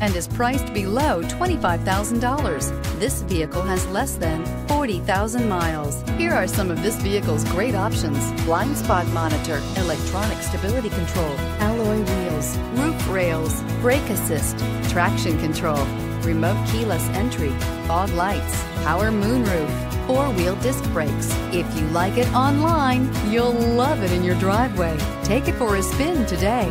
and is priced below $25,000. This vehicle has less than 40,000 miles. Here are some of this vehicle's great options. Blind spot monitor, electronic stability control, alloy wheels, roof rails, brake assist, traction control, remote keyless entry, fog lights, power moonroof, four-wheel disc brakes. If you like it online, you'll love it in your driveway. Take it for a spin today.